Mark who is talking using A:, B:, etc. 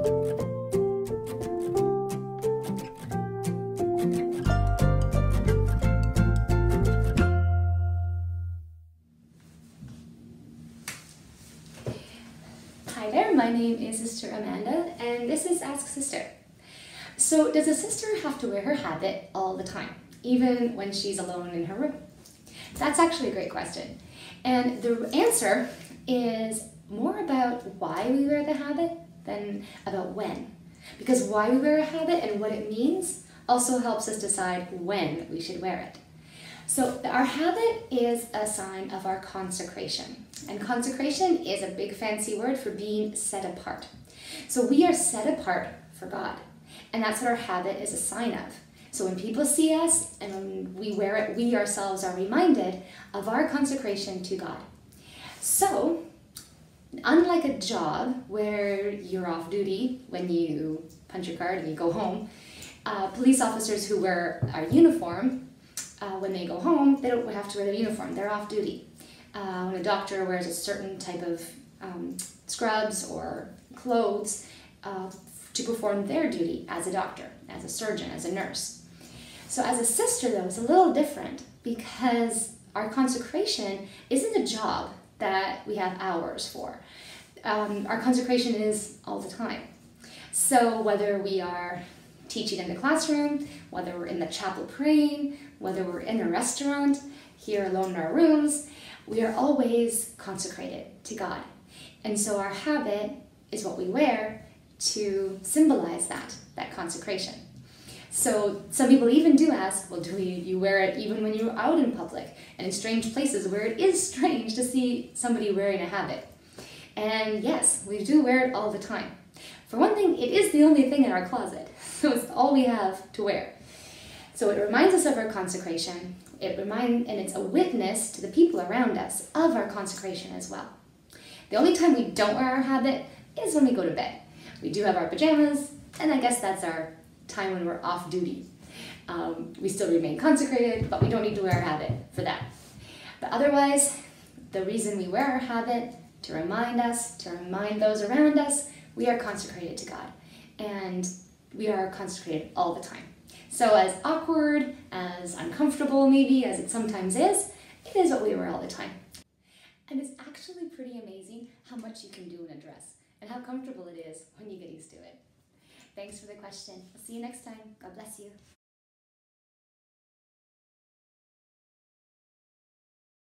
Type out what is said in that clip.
A: Hi there, my name is Sister Amanda, and this is Ask Sister. So, does a sister have to wear her habit all the time, even when she's alone in her room? That's actually a great question. And the answer is more about why we wear the habit than about when. Because why we wear a habit and what it means also helps us decide when we should wear it. So, our habit is a sign of our consecration. And consecration is a big fancy word for being set apart. So, we are set apart for God. And that's what our habit is a sign of. So, when people see us and when we wear it, we ourselves are reminded of our consecration to God. So, unlike a job where you're off duty when you punch your card and you go home, uh, police officers who wear our uniform uh, when they go home, they don't have to wear their uniform, they're off duty. Uh, when a doctor wears a certain type of um, scrubs or clothes uh, to perform their duty as a doctor, as a surgeon, as a nurse. So, as a sister, though, it's a little different because our consecration isn't a job that we have hours for. Um, our consecration is all the time. So, whether we are teaching in the classroom, whether we're in the chapel praying, whether we're in a restaurant, here alone in our rooms, we are always consecrated to God. And so our habit is what we wear to symbolize that, that consecration. So some people even do ask, well, do you, you wear it even when you're out in public and in strange places where it is strange to see somebody wearing a habit? And yes, we do wear it all the time. For one thing, it is the only thing in our closet, so it's all we have to wear. So it reminds us of our consecration. It remind, and it's a witness to the people around us of our consecration as well. The only time we don't wear our habit is when we go to bed. We do have our pajamas, and I guess that's our time when we're off duty. Um, we still remain consecrated, but we don't need to wear our habit for that. But otherwise, the reason we wear our habit to remind us, to remind those around us, we are consecrated to God. And we are consecrated all the time. So, as awkward, as uncomfortable maybe as it sometimes is, it is what we wear all the time. And it's actually pretty amazing how much you can do in a dress and how comfortable it is when you get used to it. Thanks for the question. I'll see you next time. God bless you.